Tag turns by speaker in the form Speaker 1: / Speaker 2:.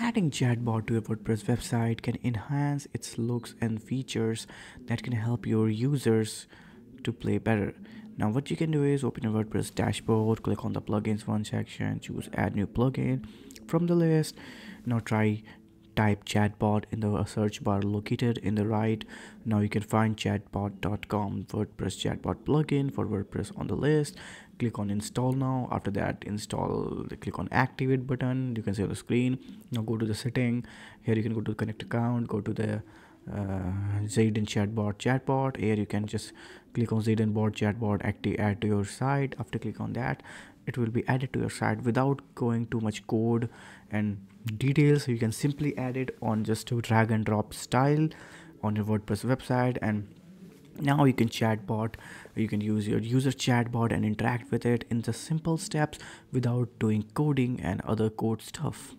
Speaker 1: Adding chatbot to your WordPress website can enhance its looks and features that can help your users to play better. Now what you can do is open your WordPress dashboard, click on the plugins one section, choose add new plugin from the list. Now try type chatbot in the search bar located in the right. Now you can find chatbot.com WordPress chatbot plugin for WordPress on the list. Click on install now. After that, install, click on activate button. You can see on the screen. Now go to the setting. Here you can go to connect account, go to the uh, Zaden chatbot chatbot. Here you can just click on Zaden bot chatbot active add to your site. After click on that, it will be added to your site without going too much code and details you can simply add it on just a drag and drop style on your wordpress website and now you can chatbot you can use your user chatbot and interact with it in the simple steps without doing coding and other code stuff